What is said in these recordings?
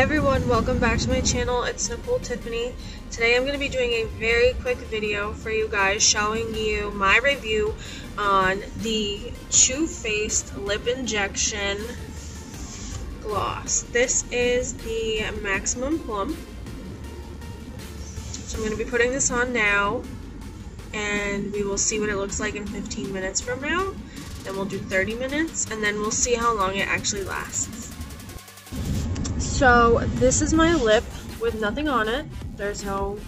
Everyone, welcome back to my channel. It's Nicole Tiffany. Today I'm going to be doing a very quick video for you guys showing you my review on the Too Faced Lip Injection Gloss. This is the Maximum Plump. So I'm going to be putting this on now and we will see what it looks like in 15 minutes from now. Then we'll do 30 minutes and then we'll see how long it actually lasts. So this is my lip with nothing on it. There's no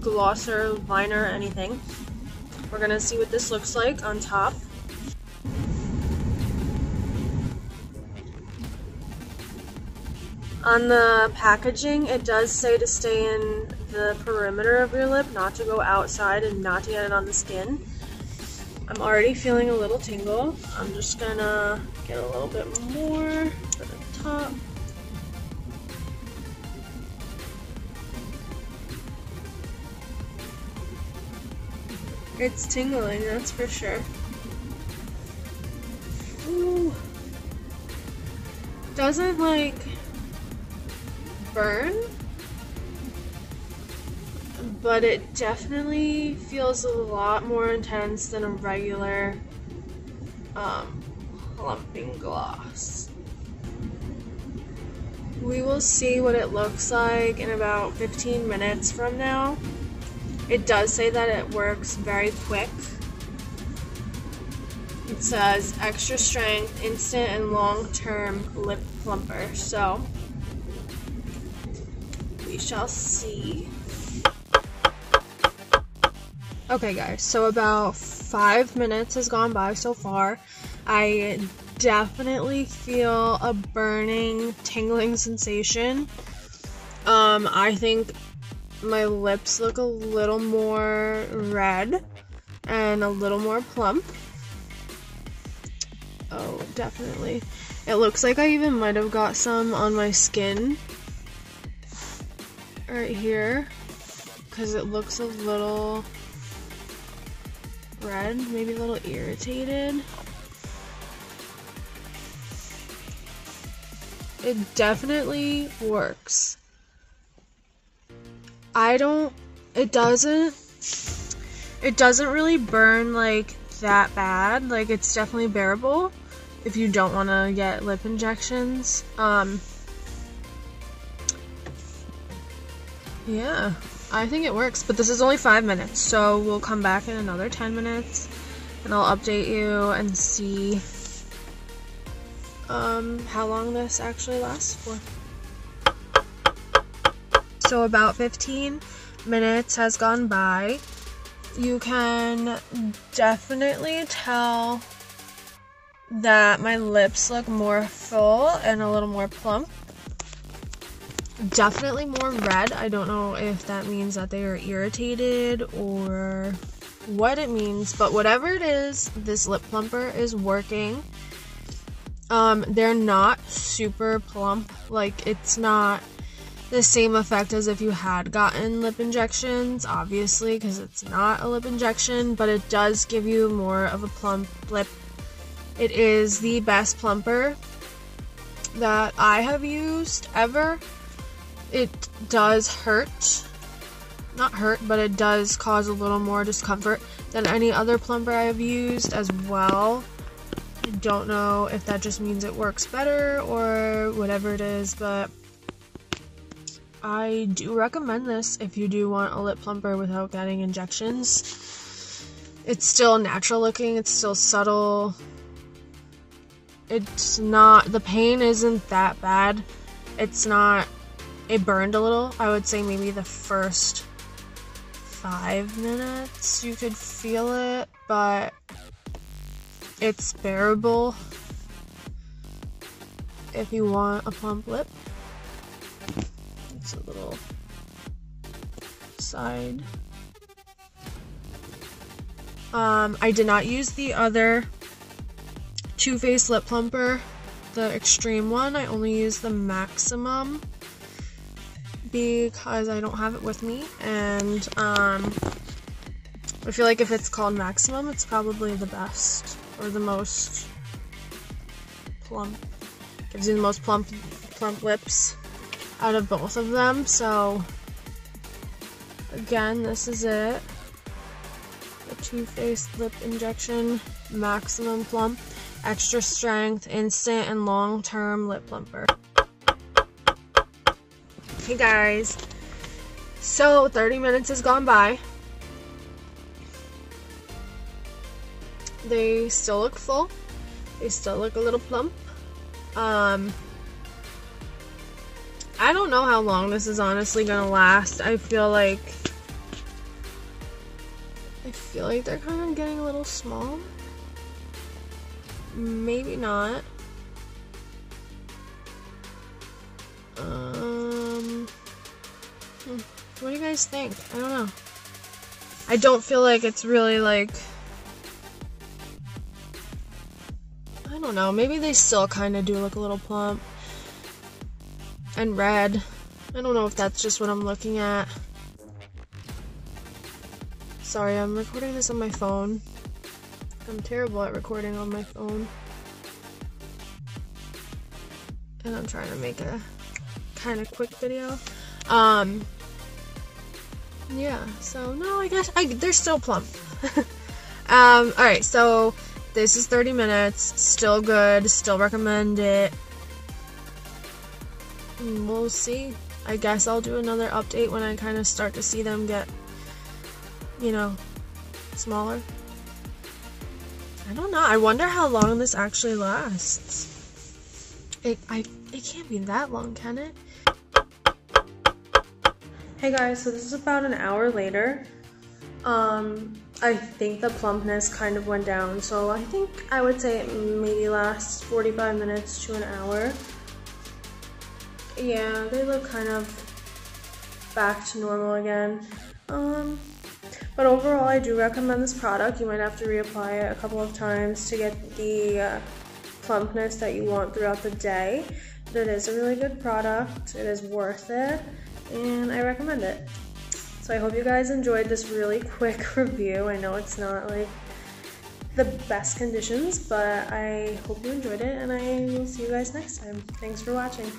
glosser, liner, anything. We're gonna see what this looks like on top. On the packaging, it does say to stay in the perimeter of your lip, not to go outside and not to get it on the skin. I'm already feeling a little tingle. I'm just gonna get a little bit more for the top. It's tingling, that's for sure. Ooh. Doesn't like burn, but it definitely feels a lot more intense than a regular um, plumping gloss. We will see what it looks like in about 15 minutes from now. It does say that it works very quick. It says extra strength, instant and long-term lip plumper. So we shall see. Okay guys, so about five minutes has gone by so far. I definitely feel a burning, tingling sensation. Um, I think my lips look a little more red and a little more plump. Oh, definitely. It looks like I even might have got some on my skin right here because it looks a little red, maybe a little irritated. It definitely works. I don't, it doesn't, it doesn't really burn like that bad. Like it's definitely bearable if you don't want to get lip injections. Um, yeah, I think it works, but this is only five minutes, so we'll come back in another 10 minutes and I'll update you and see um, how long this actually lasts for. So about 15 minutes has gone by. You can definitely tell that my lips look more full and a little more plump. Definitely more red. I don't know if that means that they are irritated or what it means, but whatever it is, this lip plumper is working. Um, they're not super plump. Like, it's not the same effect as if you had gotten lip injections, obviously, because it's not a lip injection, but it does give you more of a plump lip. It is the best plumper that I have used ever. It does hurt. Not hurt, but it does cause a little more discomfort than any other plumper I have used as well. I don't know if that just means it works better or whatever it is, but I do recommend this if you do want a lip plumper without getting injections. It's still natural looking, it's still subtle. It's not, the pain isn't that bad. It's not, it burned a little. I would say maybe the first five minutes you could feel it, but it's bearable if you want a plump lip a little side. Um, I did not use the other Too Faced Lip Plumper, the extreme one. I only used the maximum because I don't have it with me. And um, I feel like if it's called maximum, it's probably the best or the most plump. Gives you the most plump, plump lips. Out of both of them. So again, this is it. The Too Faced Lip Injection Maximum Plump Extra Strength Instant and Long Term Lip Plumper. Hey guys, so 30 minutes has gone by. They still look full. They still look a little plump. Um, I don't know how long this is honestly gonna last. I feel like I feel like they're kind of getting a little small. Maybe not. Um, hmm, what do you guys think? I don't know. I don't feel like it's really like I don't know. Maybe they still kind of do look a little plump. And red. I don't know if that's just what I'm looking at. Sorry, I'm recording this on my phone. I'm terrible at recording on my phone. And I'm trying to make a kind of quick video. Um, yeah, so no, I guess I, they're still plump. um, alright, so this is 30 minutes. Still good. Still recommend it. We'll see. I guess I'll do another update when I kind of start to see them get, you know, smaller. I don't know. I wonder how long this actually lasts. It I it can't be that long, can it? Hey guys, so this is about an hour later. Um, I think the plumpness kind of went down, so I think I would say it maybe lasts 45 minutes to an hour. Yeah, they look kind of back to normal again. Um, but overall, I do recommend this product. You might have to reapply it a couple of times to get the uh, plumpness that you want throughout the day. But it is a really good product. It is worth it, and I recommend it. So I hope you guys enjoyed this really quick review. I know it's not like the best conditions, but I hope you enjoyed it and I will see you guys next time. Thanks for watching.